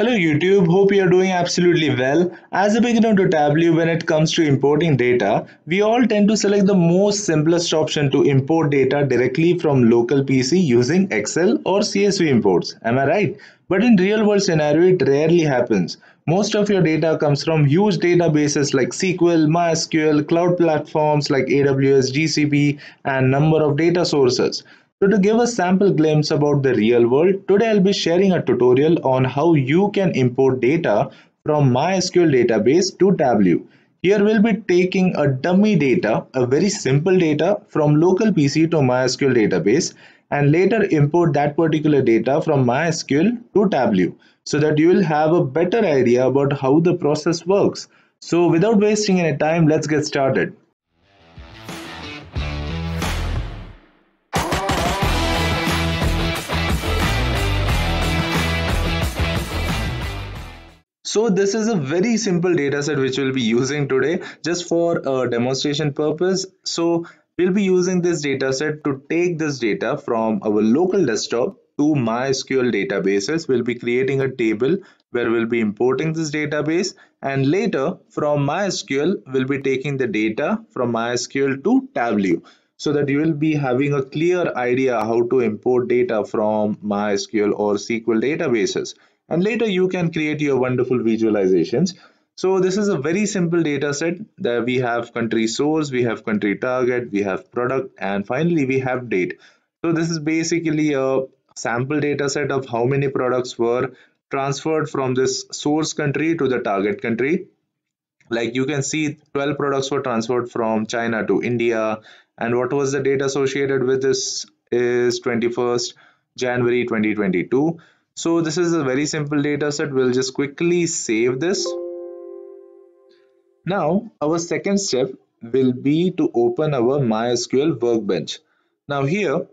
Hello YouTube, hope you are doing absolutely well. As a beginner to Tableau when it comes to importing data, we all tend to select the most simplest option to import data directly from local PC using Excel or CSV imports. Am I right? But in real world scenario, it rarely happens. Most of your data comes from huge databases like SQL, MySQL, cloud platforms like AWS, GCP, and number of data sources. So to give a sample glimpse about the real world, today I'll be sharing a tutorial on how you can import data from MySQL database to Tableau. Here we'll be taking a dummy data, a very simple data from local PC to MySQL database and later import that particular data from MySQL to Tableau so that you will have a better idea about how the process works. So without wasting any time, let's get started. So this is a very simple data set which we'll be using today just for a demonstration purpose. So we'll be using this data set to take this data from our local desktop to MySQL databases. We'll be creating a table where we'll be importing this database and later from MySQL we'll be taking the data from MySQL to Tableau so that you will be having a clear idea how to import data from MySQL or SQL databases and later you can create your wonderful visualizations. So this is a very simple data set that we have country source we have country target we have product and finally we have date. So this is basically a sample data set of how many products were transferred from this source country to the target country. Like you can see 12 products were transferred from China to India. And what was the date associated with this is 21st January 2022 so this is a very simple data set. We'll just quickly save this. Now our second step will be to open our MySQL workbench. Now here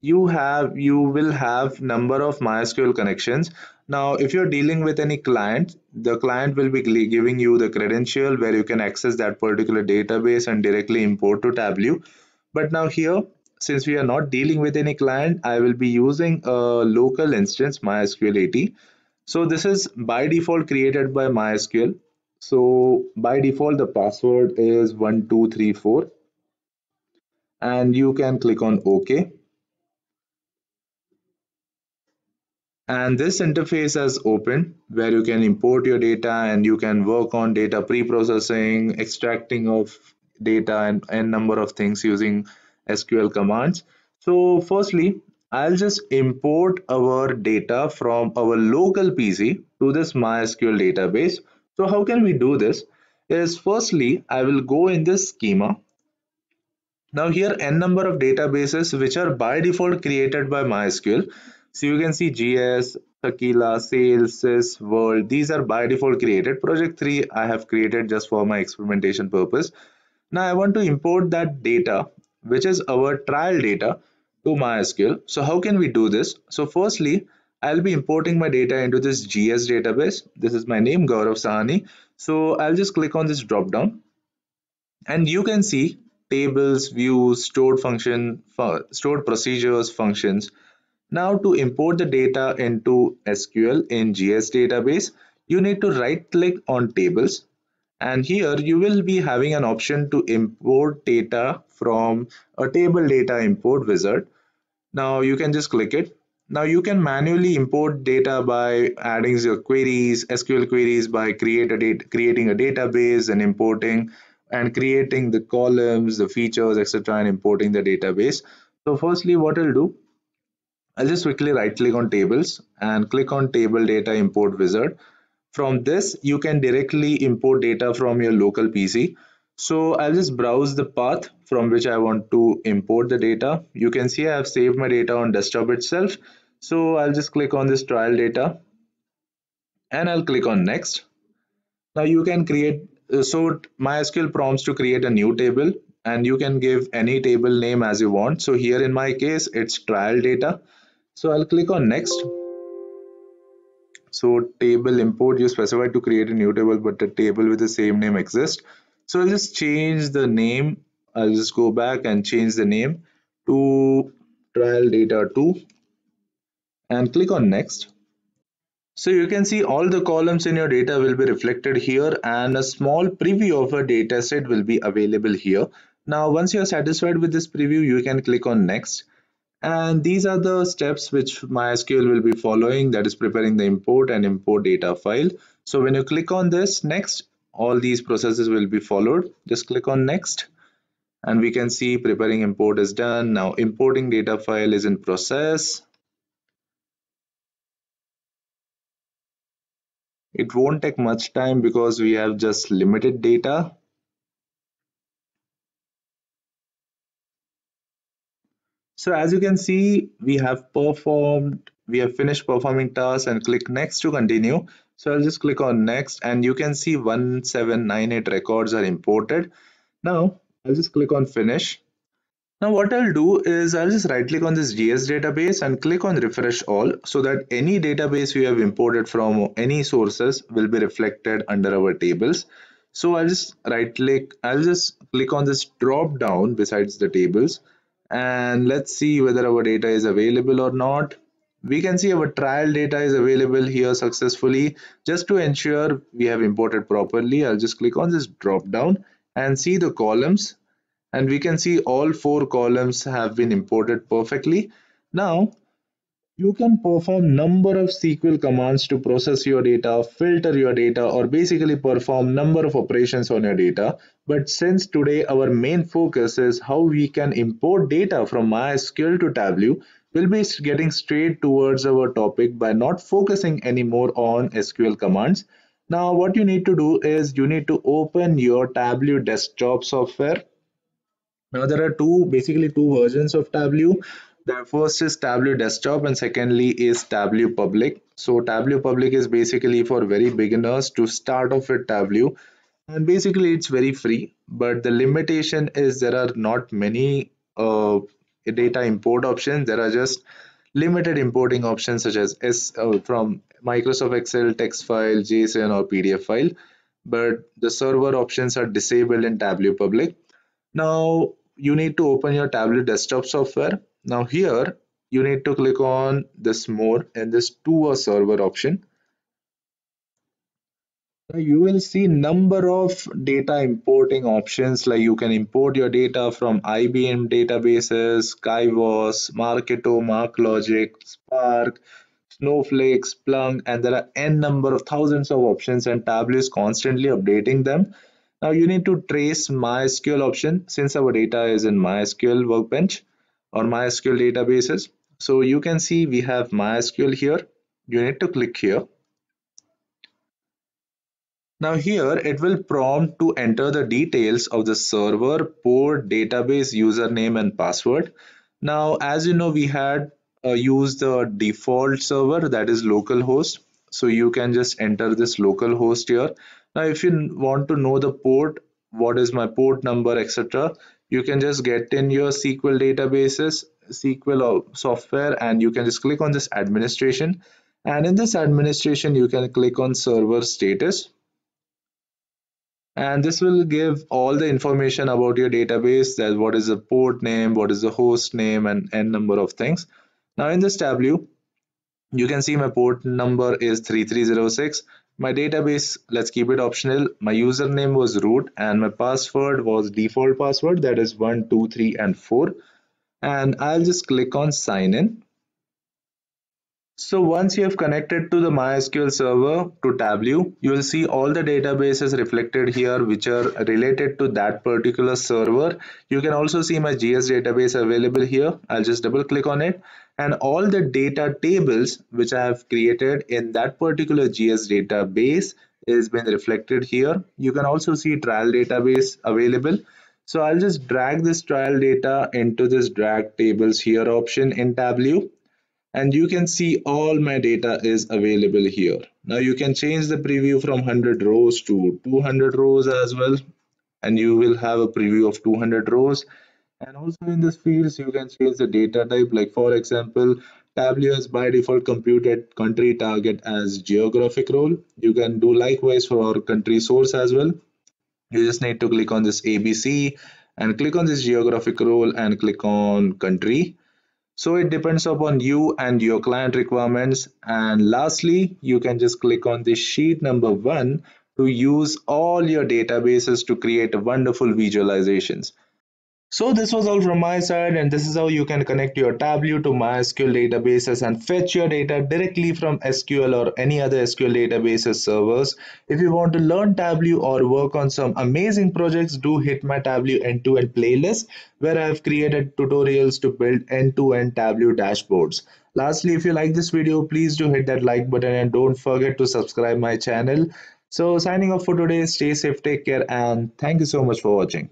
you have you will have number of MySQL connections. Now if you're dealing with any client, the client will be giving you the credential where you can access that particular database and directly import to Tableau. But now here since we are not dealing with any client, I will be using a local instance MySQL 80. So this is by default created by MySQL. So by default, the password is 1234 and you can click on OK. And this interface has opened where you can import your data and you can work on data pre-processing, extracting of data and n number of things using SQL commands. So firstly, I'll just import our data from our local PC to this MySQL database. So how can we do this? Is firstly, I will go in this schema. Now here n number of databases which are by default created by MySQL. So you can see GS, Sakila, Sales, World. These are by default created. Project 3 I have created just for my experimentation purpose. Now I want to import that data which is our trial data to MySQL. So how can we do this? So firstly, I'll be importing my data into this GS database. This is my name, Gaurav Sahani. So I'll just click on this drop down and you can see tables, views, stored function, stored procedures, functions. Now to import the data into SQL in GS database, you need to right click on tables and here you will be having an option to import data from a table data import wizard. Now you can just click it. Now you can manually import data by adding your queries sql queries by create a creating a database and importing and creating the columns the features etc and importing the database. So firstly what i'll do i'll just quickly right click on tables and click on table data import wizard from this, you can directly import data from your local PC. So I'll just browse the path from which I want to import the data. You can see I have saved my data on desktop itself. So I'll just click on this trial data and I'll click on next. Now you can create, uh, so MySQL prompts to create a new table and you can give any table name as you want. So here in my case, it's trial data. So I'll click on next so table import you specify to create a new table but a table with the same name exists so I'll just change the name I'll just go back and change the name to trial data 2 and click on next So you can see all the columns in your data will be reflected here and a small preview of a data set will be available here. Now once you're satisfied with this preview, you can click on next. And these are the steps which MySQL will be following that is preparing the import and import data file. So when you click on this next, all these processes will be followed. Just click on next and we can see preparing import is done. Now importing data file is in process It won't take much time because we have just limited data. So as you can see, we have performed, we have finished performing tasks and click next to continue. So I'll just click on next and you can see 1798 records are imported. Now I'll just click on finish now what I'll do is I'll just right click on this GS database and click on refresh all so that any database we have imported from any sources will be reflected under our tables. So I'll just right click, I'll just click on this drop down besides the tables and let's see whether our data is available or not. We can see our trial data is available here successfully. Just to ensure we have imported properly, I'll just click on this drop down and see the columns and we can see all four columns have been imported perfectly. Now you can perform number of SQL commands to process your data, filter your data or basically perform number of operations on your data. But since today our main focus is how we can import data from MySQL to Tableau, we'll be getting straight towards our topic by not focusing anymore on SQL commands. Now what you need to do is you need to open your Tableau desktop software now there are two, basically two versions of Tableau. The first is Tableau Desktop and secondly is Tableau Public. So Tableau Public is basically for very beginners to start off with Tableau and basically it's very free but the limitation is there are not many uh, data import options there are just limited importing options such as S uh, from Microsoft Excel text file JSON or PDF file but the server options are disabled in Tableau Public now you need to open your Tableau desktop software. Now here you need to click on this more and this to a server option. Now you will see number of data importing options. Like you can import your data from IBM databases, Kyvos, Marketo, MarkLogic, Spark, Snowflake, Splunk and there are n number of thousands of options and Tableau is constantly updating them. Now you need to trace MySQL option since our data is in MySQL workbench or MySQL databases. So you can see we have MySQL here. You need to click here. Now here it will prompt to enter the details of the server, port, database, username and password. Now as you know we had uh, used the default server that is localhost. So you can just enter this localhost here now if you want to know the port what is my port number etc you can just get in your SQL databases SQL software and you can just click on this administration. And in this administration you can click on server status. And this will give all the information about your database that what is the port name what is the host name and n number of things. Now in this tableau you can see my port number is 3306 my database let's keep it optional. My username was root and my password was default password. That is 1 2 3 and 4 and I'll just click on sign in. So once you have connected to the MySQL server to Tableau, you will see all the databases reflected here which are related to that particular server. You can also see my GS database available here. I'll just double click on it and all the data tables which I have created in that particular GS database is been reflected here. You can also see trial database available. So I'll just drag this trial data into this drag tables here option in Tableau and you can see all my data is available here. Now you can change the preview from 100 rows to 200 rows as well and you will have a preview of 200 rows and also in this fields you can change the data type like for example Tableau has by default computed country target as geographic role. You can do likewise for our country source as well. You just need to click on this ABC and click on this geographic role and click on country so it depends upon you and your client requirements and lastly you can just click on this sheet number one to use all your databases to create wonderful visualizations so this was all from my side and this is how you can connect your Tableau to MySQL databases and fetch your data directly from SQL or any other SQL databases servers. If you want to learn Tableau or work on some amazing projects, do hit my Tableau end-to-end -end playlist where I have created tutorials to build end-to-end -end Tableau dashboards. Lastly, if you like this video, please do hit that like button and don't forget to subscribe my channel. So signing off for today, stay safe, take care and thank you so much for watching.